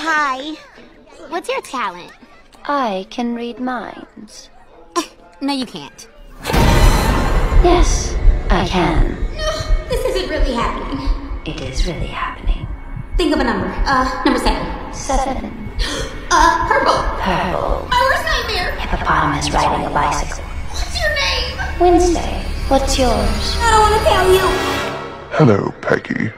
Hi. What's your talent? I can read minds. No, you can't. Yes, I can. No, this isn't really happening. It is really happening. Think of a number. Uh, number seven. Seven. Uh, purple. Purple. My worst nightmare. Hippopotamus riding a bicycle. What's your name? Wednesday. What's yours? I don't want to tell you. Hello, Peggy.